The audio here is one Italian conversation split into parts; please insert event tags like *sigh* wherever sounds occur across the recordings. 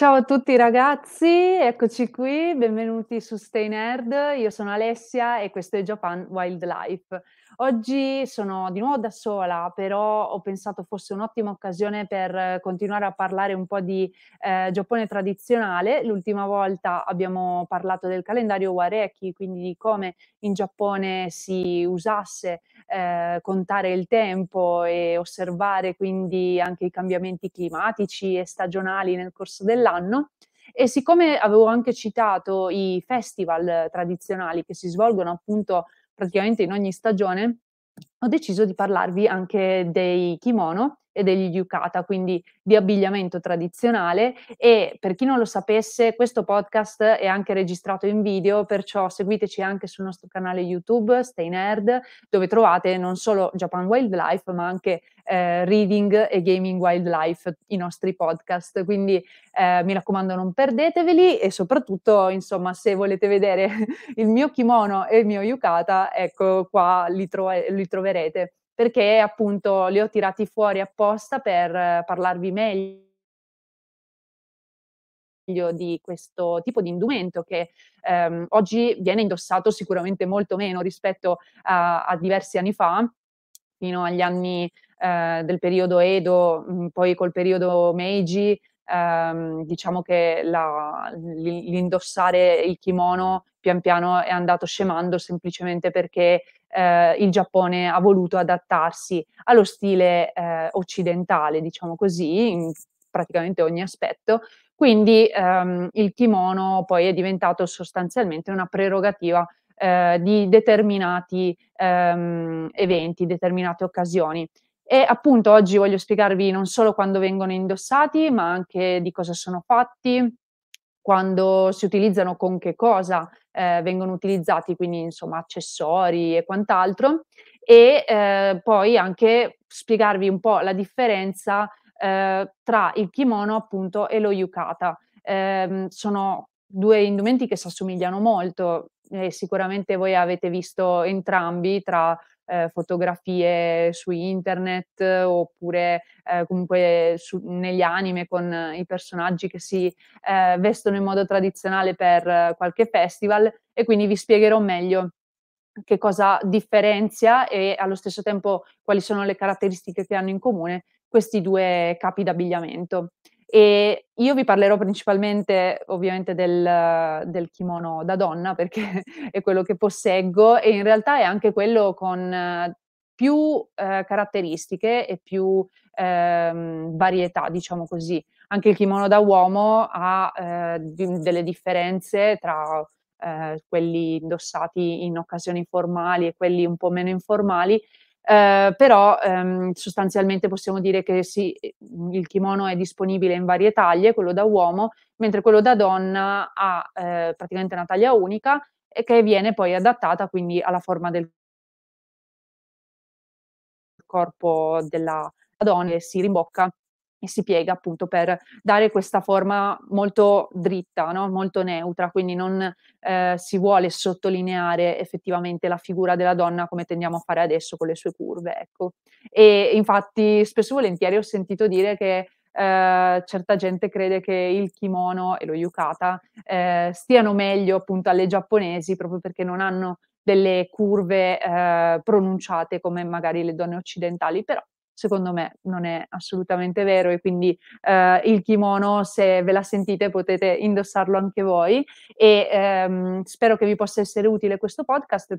Ciao a tutti ragazzi, eccoci qui, benvenuti su Stay Nerd. Io sono Alessia e questo è Japan Wildlife. Oggi sono di nuovo da sola, però ho pensato fosse un'ottima occasione per continuare a parlare un po' di eh, Giappone tradizionale. L'ultima volta abbiamo parlato del calendario Wareki, quindi di come in Giappone si usasse eh, contare il tempo e osservare quindi anche i cambiamenti climatici e stagionali nel corso dell'anno. E siccome avevo anche citato i festival tradizionali che si svolgono appunto praticamente in ogni stagione, ho deciso di parlarvi anche dei kimono e degli yukata, quindi di abbigliamento tradizionale. E per chi non lo sapesse questo podcast è anche registrato in video, perciò seguiteci anche sul nostro canale YouTube Stay Nerd, dove trovate non solo Japan Wildlife ma anche eh, Reading e Gaming Wildlife, i nostri podcast, quindi eh, mi raccomando non perdeteveli e soprattutto insomma se volete vedere *laughs* il mio kimono e il mio yukata, ecco qua li, tro- li troverete perché appunto li ho tirati fuori apposta per eh, parlarvi meglio di questo tipo di indumento che ehm, oggi viene indossato sicuramente molto meno rispetto a, a diversi anni fa, fino agli anni eh, del periodo Edo, mh, poi col periodo Meiji, ehm, diciamo che la, l'indossare il kimono pian piano è andato scemando semplicemente perché eh, il Giappone ha voluto adattarsi allo stile eh, occidentale, diciamo così, in praticamente ogni aspetto. Quindi ehm, il kimono poi è diventato sostanzialmente una prerogativa eh, di determinati ehm, eventi, determinate occasioni. E appunto oggi voglio spiegarvi non solo quando vengono indossati, ma anche di cosa sono fatti, quando si utilizzano con che cosa eh, vengono utilizzati, quindi insomma accessori e quant'altro, e eh, poi anche spiegarvi un po' la differenza eh, tra il kimono appunto e lo yukata. Ehm, sono due indumenti che si assomigliano molto sicuramente voi avete visto entrambi tra eh, fotografie su internet oppure eh, comunque su, negli anime con i personaggi che si eh, vestono in modo tradizionale per qualche festival e quindi vi spiegherò meglio che cosa differenzia e allo stesso tempo quali sono le caratteristiche che hanno in comune questi due capi d'abbigliamento. E io vi parlerò principalmente ovviamente del, del kimono da donna perché *laughs* è quello che posseggo e in realtà è anche quello con più eh, caratteristiche e più ehm, varietà, diciamo così. Anche il kimono da uomo ha eh, di, delle differenze tra eh, quelli indossati in occasioni formali e quelli un po' meno informali eh, però ehm, sostanzialmente possiamo dire che sì, il kimono è disponibile in varie taglie, quello da uomo, mentre quello da donna ha eh, praticamente una taglia unica e che viene poi adattata quindi alla forma del corpo della donna e si rimbocca si piega appunto per dare questa forma molto dritta, no? molto neutra, quindi non eh, si vuole sottolineare effettivamente la figura della donna come tendiamo a fare adesso con le sue curve. Ecco. E infatti spesso e volentieri ho sentito dire che eh, certa gente crede che il kimono e lo yukata eh, stiano meglio appunto alle giapponesi proprio perché non hanno delle curve eh, pronunciate come magari le donne occidentali, però secondo me non è assolutamente vero e quindi eh, il kimono se ve la sentite potete indossarlo anche voi e ehm, spero che vi possa essere utile questo podcast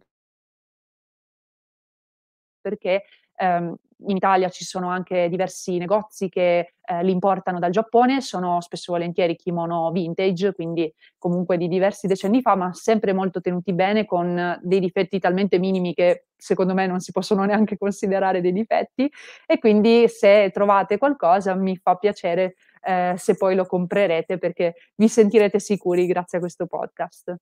perché ehm, in Italia ci sono anche diversi negozi che eh, li importano dal Giappone, sono spesso e volentieri kimono vintage, quindi comunque di diversi decenni fa, ma sempre molto tenuti bene con dei difetti talmente minimi che secondo me non si possono neanche considerare dei difetti e quindi se trovate qualcosa mi fa piacere eh, se poi lo comprerete perché vi sentirete sicuri grazie a questo podcast.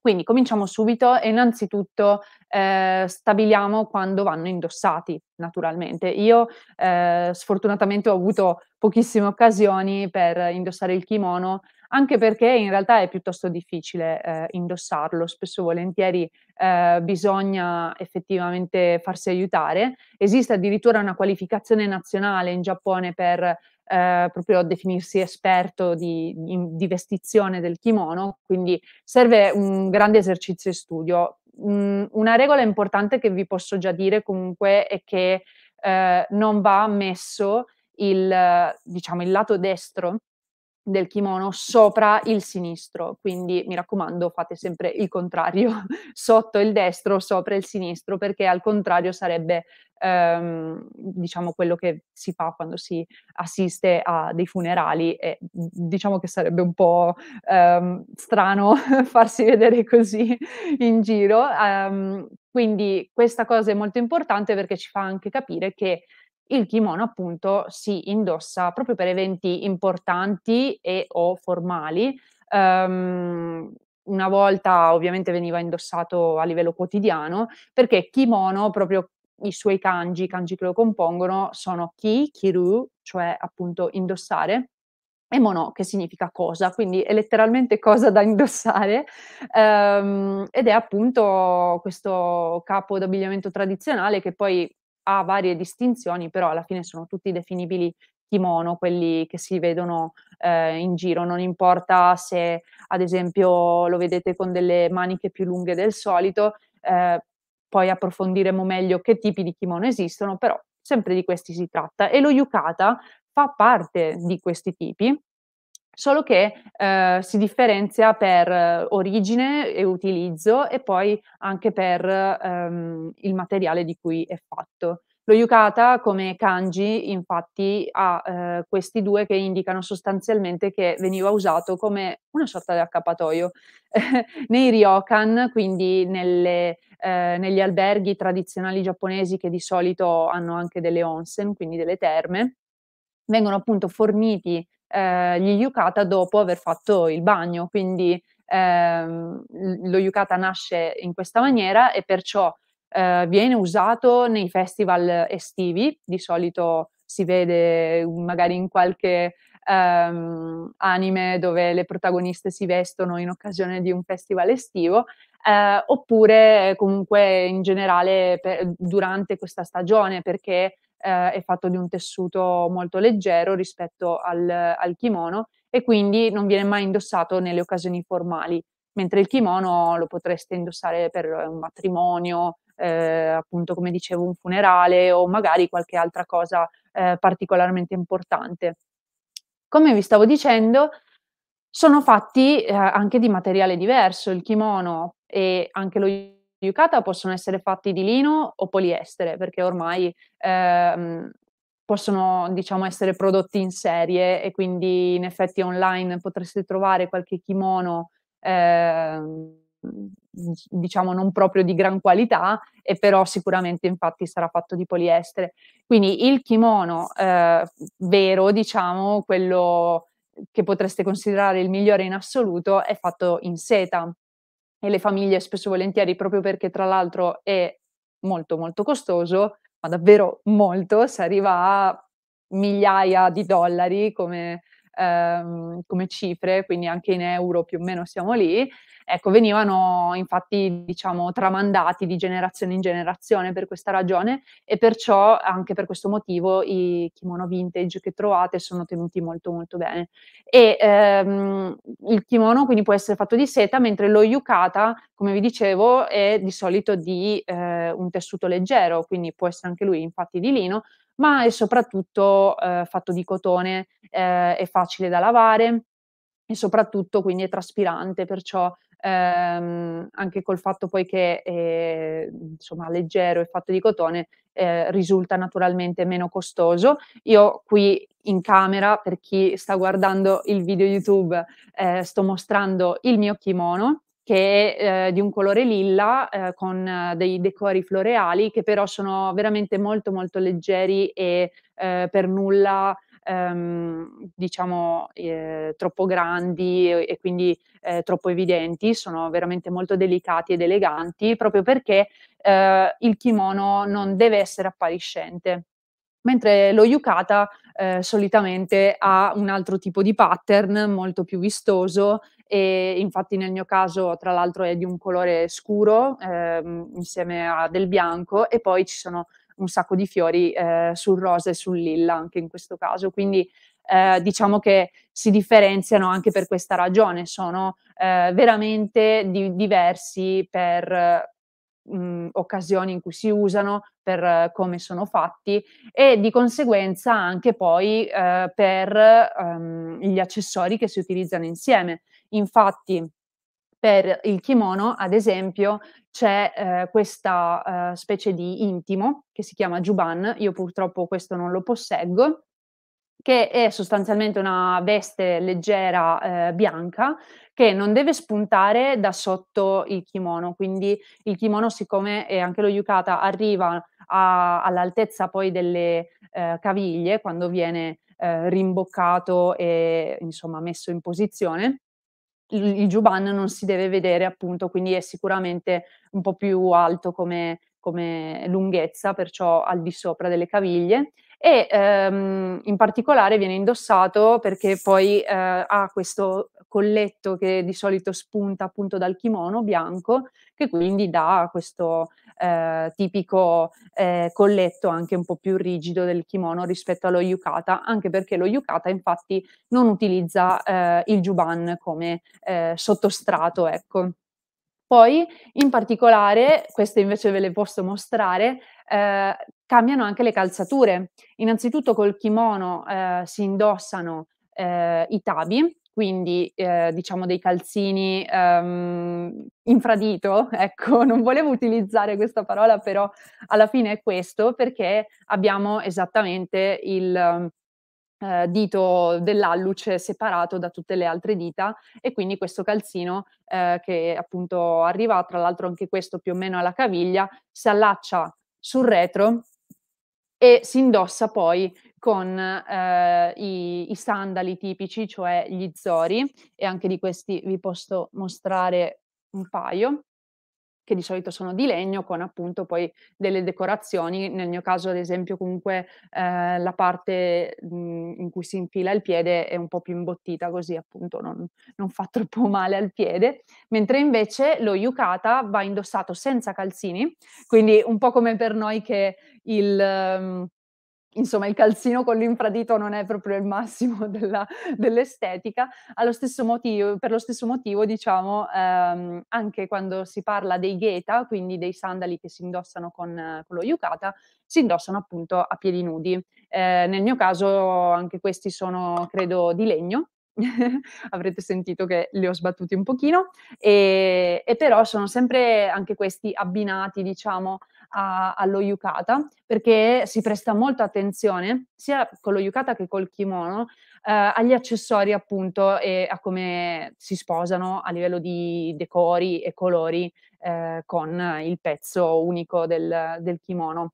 Quindi cominciamo subito e innanzitutto eh, stabiliamo quando vanno indossati, naturalmente. Io eh, sfortunatamente ho avuto pochissime occasioni per indossare il kimono, anche perché in realtà è piuttosto difficile eh, indossarlo, spesso volentieri eh, bisogna effettivamente farsi aiutare. Esiste addirittura una qualificazione nazionale in Giappone per ehm, proprio definirsi esperto di di vestizione del kimono, quindi serve un grande esercizio e studio. Mhmm, una regola importante che vi posso già dire comunque è che, ehm, non va messo il diciamo il lato destro del kimono sopra il sinistro, quindi mi raccomando fate sempre il contrario, *laughs* sotto il destro, sopra il sinistro, perché al contrario sarebbe, ehm, diciamo quello che si fa quando si assiste a dei funerali e diciamo che sarebbe un po', ehm, strano *laughs* farsi vedere così in giro. Ehm, quindi questa cosa è molto importante perché ci fa anche capire che il kimono appunto si indossa proprio per eventi importanti e o formali. Ehm, una volta ovviamente veniva indossato a livello quotidiano, perché kimono, proprio i suoi kanji, i kanji che lo compongono sono ki, kiru, cioè appunto indossare, e mono che significa cosa, quindi è letteralmente cosa da indossare, ehm, ed è appunto questo capo d'abbigliamento tradizionale che poi ha varie distinzioni, però alla fine sono tutti definibili kimono, quelli che si vedono, ehm, in giro. Non importa se ad esempio lo vedete con delle maniche più lunghe del solito, ehm, poi approfondiremo meglio che tipi di kimono esistono, però sempre di questi si tratta. E lo yukata fa parte di questi tipi, solo che, ehm, si differenzia per origine e utilizzo e poi anche per, ehm, il materiale di cui è fatto. Lo yukata come kanji infatti ha, ehm, questi 2 che indicano sostanzialmente che veniva usato come una sorta di accappatoio. *laughs* Nei ryokan, quindi nelle ehm, negli alberghi tradizionali giapponesi che di solito hanno anche delle onsen, quindi delle terme, vengono appunto forniti, ehm, gli yukata dopo aver fatto il bagno, quindi, ehm, lo yukata nasce in questa maniera e perciò, ehm, viene usato nei festival estivi, di solito si vede magari in qualche, ehm, anime dove le protagoniste si vestono in occasione di un festival estivo, ehm, oppure comunque in generale pe durante questa stagione perché, ehm, è fatto di un tessuto molto leggero rispetto al al kimono e quindi non viene mai indossato nelle occasioni formali, mentre il kimono lo potreste indossare per un matrimonio, ehm, appunto come dicevo un funerale o magari qualche altra cosa, ehm, particolarmente importante. Come vi stavo dicendo, sono fatti, ehm, anche di materiale diverso. Il kimono e anche lo yukata possono essere fatti di lino o poliestere, perché ormai, ehm, possono diciamo essere prodotti in serie e quindi in effetti online potreste trovare qualche kimono, ehm, dic diciamo non proprio di gran qualità e però sicuramente infatti sarà fatto di poliestere. Quindi il kimono, ehm, vero diciamo, quello che potreste considerare il migliore in assoluto, è fatto in seta e le famiglie spesso e volentieri, proprio perché tra l'altro è molto, molto costoso, ma davvero molto, si arriva a migliaia di dollari come ehm, come cifre, quindi anche in euro più o meno siamo lì, ecco venivano infatti diciamo tramandati di generazione in generazione per questa ragione e perciò anche per questo motivo i kimono vintage che trovate sono tenuti molto, molto bene. E, ehm, il kimono quindi può essere fatto di seta, mentre lo yukata, come vi dicevo, è di solito di, ehm, un tessuto leggero, quindi può essere anche lui infatti di lino, ma è soprattutto, ehm, fatto di cotone, ehm, è facile da lavare e soprattutto quindi è traspirante, perciò, ehm, anche col fatto poi che è, insomma leggero e fatto di cotone, ehm, risulta naturalmente meno costoso. Io qui in camera, per chi sta guardando il video YouTube, ehm, sto mostrando il mio kimono che è, ehm, di un colore lilla, ehm, con dei decori floreali che però sono veramente molto, molto leggeri e, ehm, per nulla, ehm, diciamo, ehm, troppo grandi e e quindi, troppo evidenti. Sono veramente molto delicati ed eleganti, proprio perché, il kimono non deve essere appariscente. Mentre lo yukata, ehm, solitamente ha un altro tipo di pattern molto più vistoso e infatti nel mio caso tra l'altro è di un colore scuro, ehm, insieme a del bianco e poi ci sono un sacco di fiori, ehm, sul rosa e sul lilla anche in questo caso. Quindi, ehm, diciamo che si differenziano anche per questa ragione, sono, ehm, veramente di diversi per, mhmm, occasioni in cui si usano, per come sono fatti e di conseguenza anche poi, ehm, per, ehm, gli accessori che si utilizzano insieme. Infatti per il kimono, ad esempio, c'è, ehm, questa, ehm, specie di intimo che si chiama juban, io purtroppo questo non lo posseggo, che è sostanzialmente una veste leggera, ehm, bianca, che non deve spuntare da sotto il kimono. Quindi il kimono siccome e anche lo yukata arriva a all'altezza poi delle, ehm, caviglie quando viene, ehm, rimboccato e insomma messo in posizione, il il juban non si deve vedere appunto, quindi è sicuramente un po' più alto come come lunghezza, perciò al di sopra delle caviglie e, ehm, in particolare viene indossato perché poi, ehm, ha questo colletto che di solito spunta appunto dal kimono bianco, che quindi dà questo, ehm, tipico, ehm, colletto anche un po' più rigido del kimono rispetto allo yukata, anche perché lo yukata infatti non utilizza, ehm, il juban come, ehm, sottostrato, ecco. Poi in particolare, queste invece ve le posso mostrare, ehm, cambiano anche le calzature. Innanzitutto col kimono, ehm, si indossano, ehm, i tabi, quindi, ehm, diciamo dei calzini, ehm, infradito, *laughs* ecco, non volevo utilizzare questa parola, però alla fine è questo, perché abbiamo esattamente il, ehm, dito dell'alluce separato da tutte le altre dita e quindi questo calzino, ehm, che appunto arriva tra l'altro anche questo più o meno alla caviglia, si allaccia sul retro e si indossa poi con, ehm, i i sandali tipici, cioè gli zori, e anche di questi vi posso mostrare un paio, che di solito sono di legno con appunto poi delle decorazioni. Nel mio caso ad esempio comunque, ehm, la parte, mhmm, in cui si infila il piede è un po' più imbottita così appunto non non fa troppo male al piede, mentre invece lo yukata va indossato senza calzini, quindi un po' come per noi che il mhmm, insomma il calzino con l'infradito non è proprio il massimo *laughs* della dell'estetica, allo stesso motivo per lo stesso motivo diciamo, ehm, anche quando si parla dei geta, quindi dei sandali che si indossano con con lo yukata, si indossano appunto a piedi nudi. Ehm, nel mio caso anche questi sono credo di legno, *laughs* avrete sentito che li ho sbattuti un pochino, ehm, e però sono sempre anche questi abbinati diciamo a allo yukata, perché si presta molta attenzione, sia con lo yukata che col kimono, ehm, agli accessori appunto e a come si sposano a livello di decori e colori, ehm, con il pezzo unico del del kimono.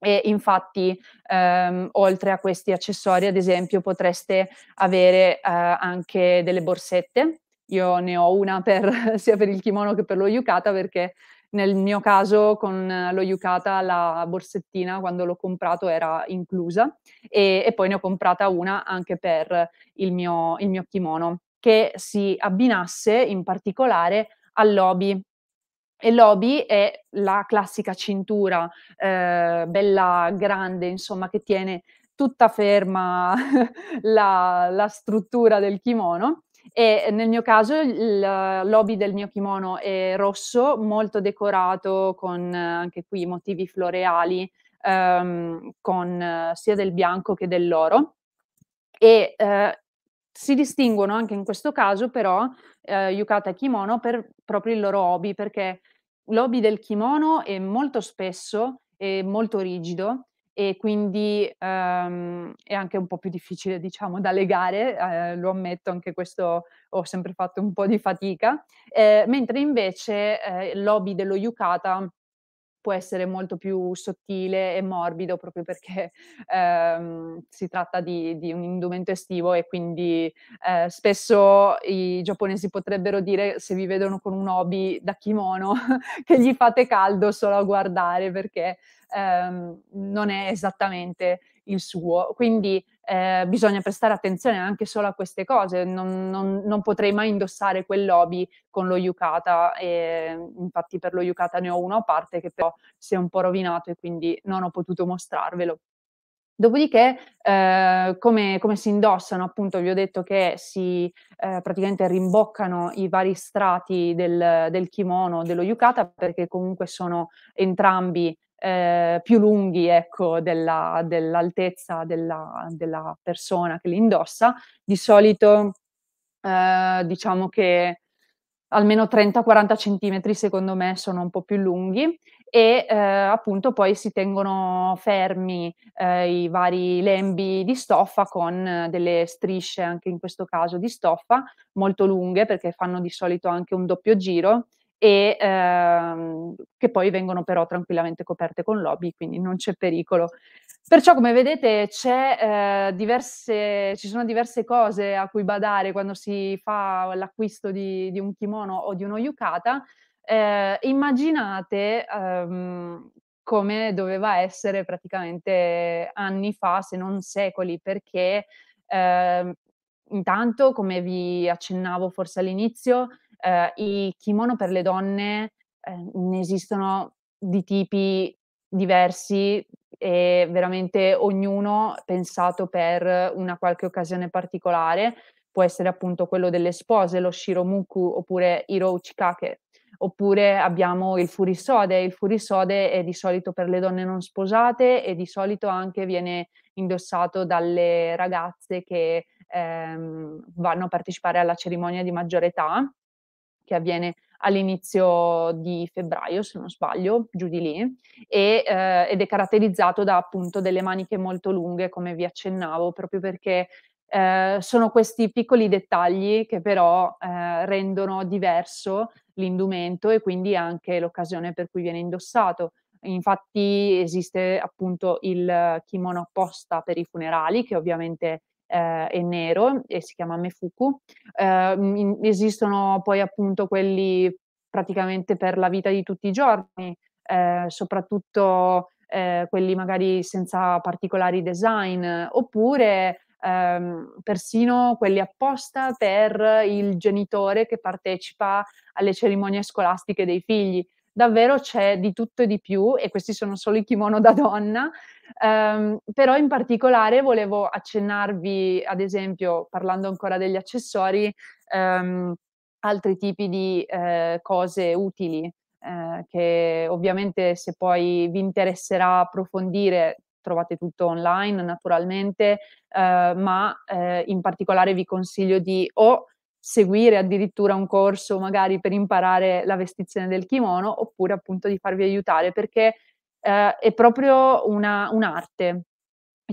E infatti, ehm, oltre a questi accessori, ad esempio, potreste avere, ehm, anche delle borsette. Io ne ho una per *laughs* sia per il kimono che per lo yukata, perché nel mio caso con lo yukata la borsettina quando l'ho comprato era inclusa, e e poi ne ho comprata una anche per il mio il mio kimono, che si abbinasse in particolare all'obi. E l'obi è la classica cintura, ehm, bella grande, insomma, che tiene tutta ferma *laughs* la la struttura del kimono e nel mio caso il l'obi del mio kimono è rosso, molto decorato con anche qui motivi floreali, ehm, con sia del bianco che dell'oro. E, ehm, si distinguono anche in questo caso però, ehm, yukata e kimono per proprio il loro obi, perché l'obi del kimono è molto spesso e molto rigido e quindi, ehm, è anche un po' più difficile diciamo da legare, ehm, lo ammetto, anche questo ho sempre fatto un po' di fatica, ehm, mentre invece, ehm, l'obi dello yukata può essere molto più sottile e morbido proprio perché, ehm, si tratta di di un indumento estivo e quindi, ehm, spesso i giapponesi potrebbero dire, se vi vedono con un obi da kimono, *laughs* che gli fate caldo solo a guardare perché, ehm, non è esattamente il suo. Quindi, ehm, bisogna prestare attenzione anche solo a queste cose, non non non potrei mai indossare quell'obi con lo yukata, ehm, infatti per lo yukata ne ho uno a parte che però si è un po' rovinato e quindi non ho potuto mostrarvelo. Dopodiché, ehm, come come si indossano, appunto, vi ho detto che si, ehm, praticamente rimboccano i vari strati del del kimono, dello yukata, perché comunque sono entrambi, ehm, più lunghi, ecco, della dell'altezza della della persona che li indossa. Di solito, ehm, diciamo che almeno 30-40 centimetri secondo me sono un po' più lunghi e, ehm, appunto poi si tengono fermi, ehm, i vari lembi di stoffa con delle strisce, anche in questo caso di stoffa, molto lunghe perché fanno di solito anche un doppio giro e, ehm, che poi vengono però tranquillamente coperte con l'hobby, quindi non c'è pericolo. Perciò come vedete ehm, diverse ci sono diverse cose a cui badare quando si fa l'acquisto di di un kimono o di uno yukata. Ehm, immaginate, uhm, come doveva essere praticamente anni fa, se non secoli, perché, ehm, intanto come vi accennavo forse all'inizio, ehm, i kimono per le donne, ehm, ne esistono di tipi diversi e veramente ognuno pensato per una qualche occasione particolare. Può essere appunto quello delle spose, lo shiromuku, oppure hiro uchikake. Oppure abbiamo il furisode. Il furisode è di solito per le donne non sposate e di solito anche viene indossato dalle ragazze che, ehm, vanno a partecipare alla cerimonia di maggiore età, che avviene all'inizio di febbraio, se non sbaglio, giù di lì, e, ehm, ed è caratterizzato da appunto delle maniche molto lunghe, come vi accennavo, proprio perché, ehm, sono questi piccoli dettagli che però, ehm, rendono diverso l'indumento e quindi anche l'occasione per cui viene indossato. Infatti esiste appunto il kimono apposta per i funerali, che ovviamente, ehm, è nero e si chiama mefuku. In esistono poi appunto quelli praticamente per la vita di tutti i giorni, ehm, soprattutto, ehm, quelli magari senza particolari design, oppure, ehm, persino quelli apposta per il genitore che partecipa alle cerimonie scolastiche dei figli. Davvero c'è di tutto e di più e questi sono solo i kimono da donna. Ehm, però in particolare volevo accennarvi, ad esempio, parlando ancora degli accessori, ehm, altri tipi di, ehm, cose utili, ehm, che ovviamente se poi vi interesserà approfondire trovate tutto online naturalmente, ehm, ma, ehm, in particolare vi consiglio di o seguire addirittura un corso magari per imparare la vestizione del kimono, oppure appunto di farvi aiutare perché, ehm, è proprio una un'arte.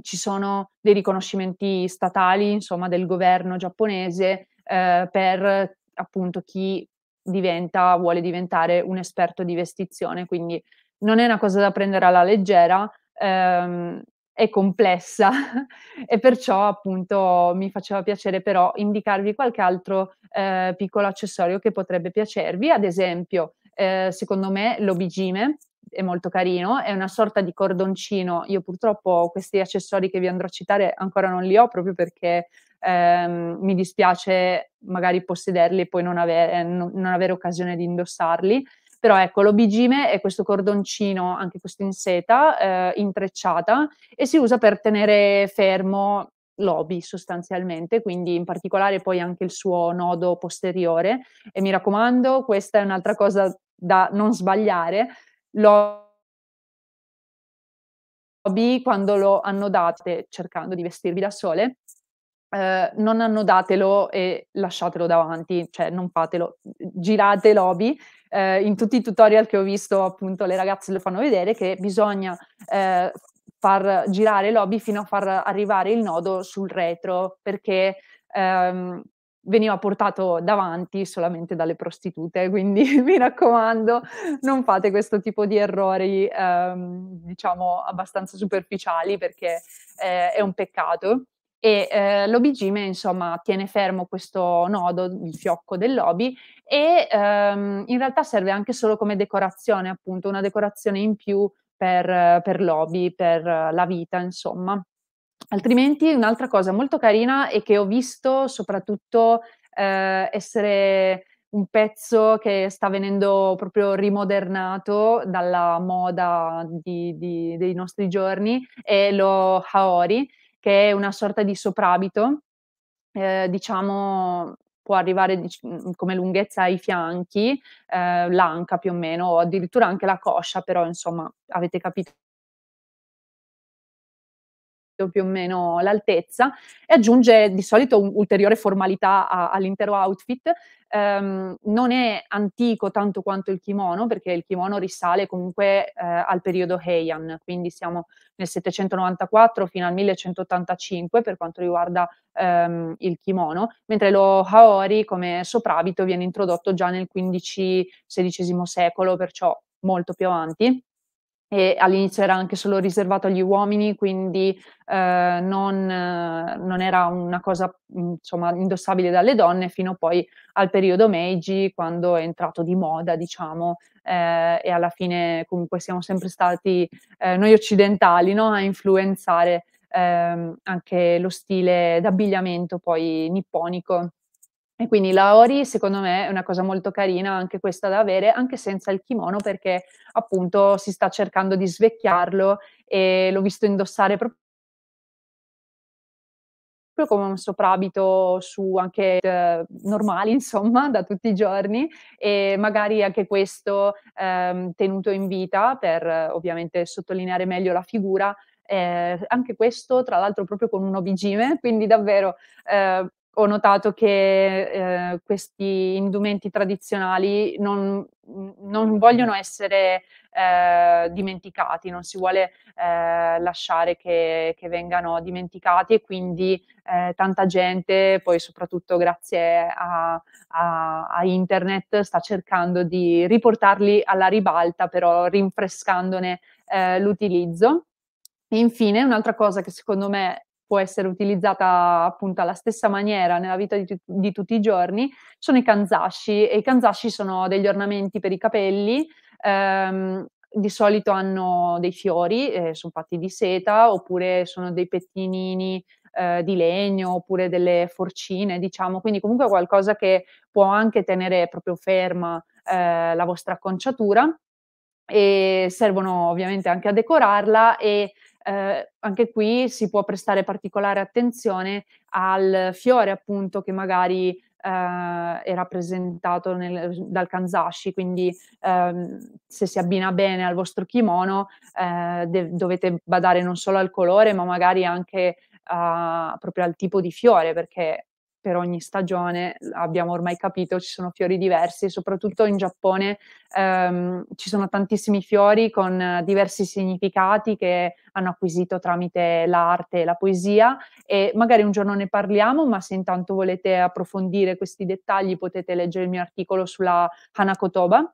Ci sono dei riconoscimenti statali, insomma del governo giapponese, ehm, per appunto chi diventa vuole diventare un esperto di vestizione, quindi non è una cosa da prendere alla leggera, ehm, è complessa *laughs* e perciò appunto mi faceva piacere però indicarvi qualche altro, ehm, piccolo accessorio che potrebbe piacervi. Ad esempio, ehm, secondo me l'obijime è molto carino, è una sorta di cordoncino. Io purtroppo questi accessori che vi andrò a citare ancora non li ho proprio perché, ehm, mi dispiace magari possederli e poi non ave non non avere occasione di indossarli. Però ecco, l'obijime è questo cordoncino, anche questo in seta, ehm, intrecciata e si usa per tenere fermo l'obi sostanzialmente, quindi in particolare poi anche il suo nodo posteriore. E mi raccomando, questa è un'altra cosa da non sbagliare, l'obi quando lo annodate cercando di vestirvi da sole, ehm, non annodatelo e lasciatelo davanti, cioè non fatelo. Girate l'obi, ehm, in tutti i tutorial che ho visto appunto le ragazze lo fanno vedere che bisogna, ehm, far girare l'obi fino a far arrivare il nodo sul retro perché, ehm, veniva portato davanti solamente dalle prostitute, *laughs* quindi mi raccomando non fate questo tipo di errori, ehm, diciamo abbastanza superficiali perché, ehm, è un peccato. E, ehm, l'obijime insomma tiene fermo questo nodo, il fiocco dell'obi e, ehm, in realtà serve anche solo come decorazione, appunto, una decorazione in più per per l'obi, per la vita insomma. Altrimenti un'altra cosa molto carina e che ho visto soprattutto, ehm, essere un pezzo che sta venendo proprio rimodernato dalla moda di di dei nostri giorni, è lo Haori, che è una sorta di soprabito, ehm, diciamo può arrivare mhmm, come lunghezza ai fianchi, ehm, l'anca più o meno, o addirittura anche la coscia, però insomma avete capito più o meno l'altezza e aggiunge di solito un ulteriore formalità a all'intero outfit. Ehm, non è antico tanto quanto il kimono, perché il kimono risale comunque, ehm, al periodo Heian, quindi siamo nel 794 fino al 1185 per quanto riguarda, ehm, il kimono, mentre lo Haori come soprabito viene introdotto già nel XV, XVI secolo, perciò molto più avanti. E all'inizio era anche solo riservato agli uomini, quindi, ehm, non non era una cosa, mhmm, insomma indossabile dalle donne, fino poi al periodo Meiji, quando è entrato di moda diciamo, ehm, e alla fine comunque siamo sempre stati, ehm, noi occidentali, no, a influenzare, ehm, anche lo stile d'abbigliamento poi nipponico. E quindi l'Haori secondo me è una cosa molto carina anche questa da avere, anche senza il kimono, perché appunto si sta cercando di svecchiarlo e l'ho visto indossare pro come un soprabito su anche normali *laughs* insomma, da tutti i giorni. E magari anche questo, ehm, tenuto in vita per ovviamente sottolineare meglio la figura, ehm, anche questo tra l'altro proprio con un obigime, quindi davvero, ehm, ho notato che, ehm, questi indumenti tradizionali non mhmm, non vogliono essere, ehm, dimenticati, non si vuole, ehm, lasciare che che vengano dimenticati e quindi, ehm, tanta gente, poi soprattutto grazie a a a internet, sta cercando di riportarli alla ribalta, però rinfrescandone, ehm, l'utilizzo. E infine un'altra cosa che secondo me può essere utilizzata appunto alla stessa maniera nella vita di di tutti i giorni, sono i kanzashi. E i kanzashi sono degli ornamenti per i capelli, ehm, di solito hanno dei fiori, ehm, son fatti di seta, oppure sono dei pettinini, ehm, di legno, oppure delle forcine diciamo, quindi comunque qualcosa che può anche tenere proprio ferma, ehm, la vostra acconciatura. E servono ovviamente anche a decorarla e, ehm, anche qui si può prestare particolare attenzione al fiore appunto che magari, ehm, è rappresentato nel dal kanzashi, quindi, ehm, se si abbina bene al vostro kimono, ehm, de dovete badare non solo al colore, ma magari anche proprio al tipo di fiore, perché per ogni stagione, abbiamo ormai capito, ci sono fiori diversi soprattutto in Giappone, ehm, ci sono tantissimi fiori con diversi significati che hanno acquisito tramite l'arte e la poesia e magari un giorno ne parliamo, ma se intanto volete approfondire questi dettagli potete leggere il mio articolo sulla Hanakotoba,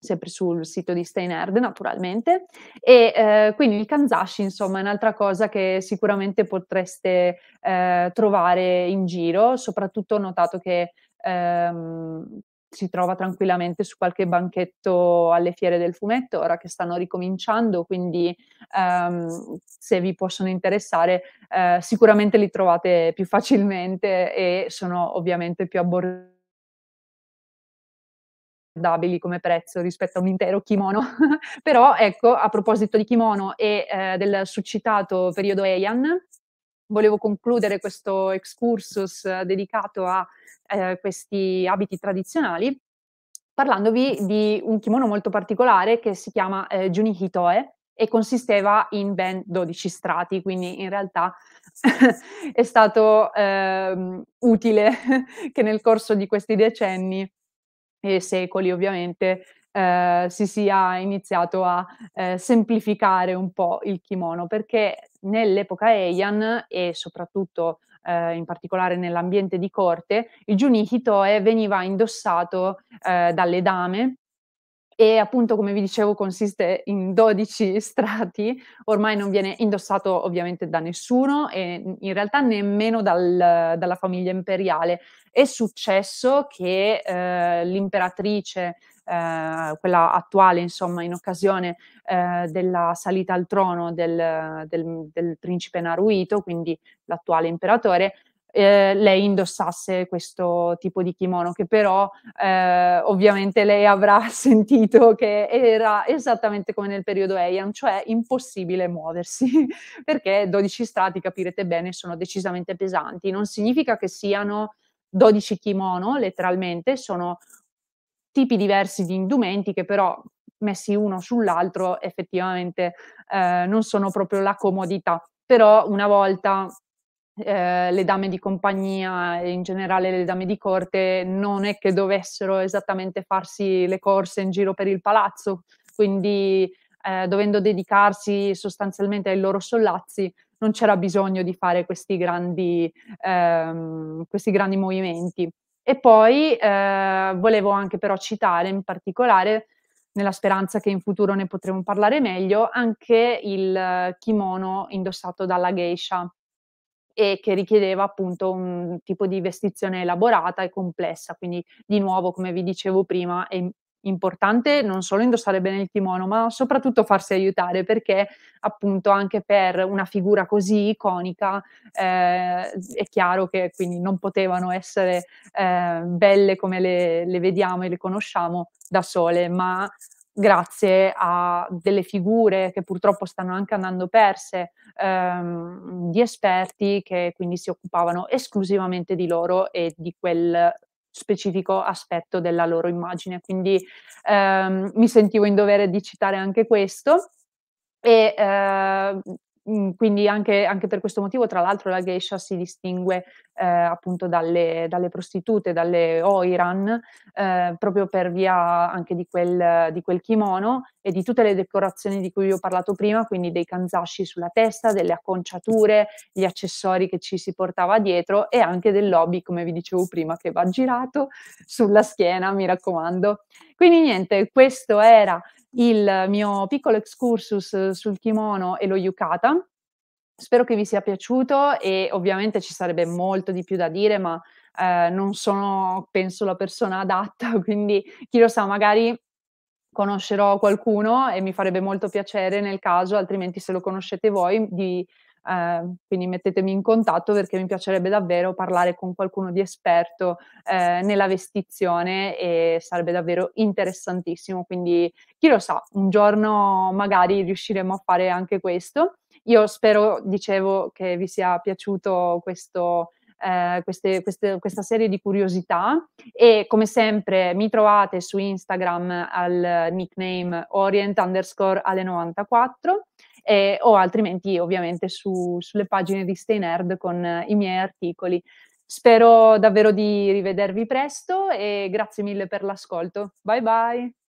sempre sul sito di Stay Nerd naturalmente. E, ehm, quindi il kanzashi insomma è un'altra cosa che sicuramente potreste, ehm, trovare in giro, soprattutto ho notato che, ehm, si trova tranquillamente su qualche banchetto alle fiere del fumetto, ora che stanno ricominciando, quindi, ehm, se vi possono interessare, ehm, sicuramente li trovate più facilmente e sono ovviamente più abbor dabili come prezzo rispetto a un intero kimono. *laughs* Però ecco, a proposito di kimono e, ehm, del succitato periodo Heian, volevo concludere questo excursus dedicato a, ehm, questi abiti tradizionali, parlandovi di un kimono molto particolare che si chiama, ehm, Juni Hitoe e consisteva in ben 12 strati, quindi in realtà *laughs* è stato, ehm, utile *laughs* che nel corso di questi decenni e secoli ovviamente, ehm, si sia iniziato a, ehm, semplificare un po' il kimono, perché nell'epoca Heian e soprattutto, ehm, in particolare nell'ambiente di corte, il Juni Hitoe veniva indossato, ehm, dalle dame e appunto, come vi dicevo, consiste in 12 *laughs* strati, ormai non viene indossato ovviamente da nessuno e, in realtà nemmeno dal dalla famiglia imperiale. È successo che, ehm, l'imperatrice, ehm, quella attuale insomma, in occasione, ehm, della salita al trono del del del principe Naruhito, quindi l'attuale imperatore, ehm, lei indossasse questo tipo di kimono che però, ehm, ovviamente lei avrà *laughs* sentito che era esattamente come nel periodo Heian, cioè impossibile muoversi *laughs* perché 12 strati, capirete bene, sono decisamente pesanti. Non significa che siano 12 kimono letteralmente, sono tipi diversi di indumenti che però messi uno sull'altro effettivamente, ehm, non sono proprio la comodità. Però una volta, ehm, le dame di compagnia e in generale le dame di corte non è che dovessero esattamente farsi le corse in giro per il palazzo, quindi, ehm, dovendo dedicarsi sostanzialmente ai loro sollazzi, non c'era bisogno di fare questi grandi ehm, questi grandi movimenti. E poi, ehm, volevo anche però citare in particolare, nella speranza che in futuro ne potremo parlare meglio, anche il kimono indossato dalla geisha e che richiedeva appunto un tipo di vestizione elaborata e complessa. Quindi di nuovo, come vi dicevo prima, è im importante non solo indossare bene il kimono, ma soprattutto farsi aiutare perché appunto anche per una figura così iconica, ehm, è chiaro che quindi non potevano essere, ehm, belle come le le vediamo e le conosciamo da sole, ma grazie a delle figure che purtroppo stanno anche andando perse, ehm, di esperti che quindi si occupavano esclusivamente di loro e di quel specifico aspetto della loro immagine. Quindi, ehm, mi sentivo in dovere di citare anche questo e, ehm, quindi anche anche per questo motivo tra l'altro la geisha si distingue, ehm, appunto dalle dalle prostitute, dalle oiran, ehm, proprio per via anche di quel di quel kimono e di tutte le decorazioni di cui vi ho parlato prima, quindi dei kanzashi sulla testa, delle acconciature, gli accessori che ci si portava dietro e anche dell'obi, come vi dicevo prima, che va girato sulla schiena, mi raccomando. Quindi niente, questo era il mio piccolo excursus sul kimono e lo yukata. Spero che vi sia piaciuto e ovviamente ci sarebbe molto di più da dire, ma, ehm, non sono penso la persona adatta, *laughs* quindi chi lo sa, magari conoscerò qualcuno e mi farebbe molto piacere nel caso, altrimenti se lo conoscete voi di ehm, quindi mettetemi in contatto perché mi piacerebbe davvero parlare con qualcuno di esperto, ehm, nella vestizione e sarebbe davvero interessantissimo. Quindi chi lo sa, un giorno magari riusciremo a fare anche questo. Io spero, dicevo, che vi sia piaciuto questo ehm, queste queste questa serie di curiosità e come sempre mi trovate su Instagram al nickname orient_ale94 e o altrimenti ovviamente su sulle pagine di Stay Nerd con i miei articoli. Spero davvero di rivedervi presto e grazie mille per l'ascolto. Bye bye.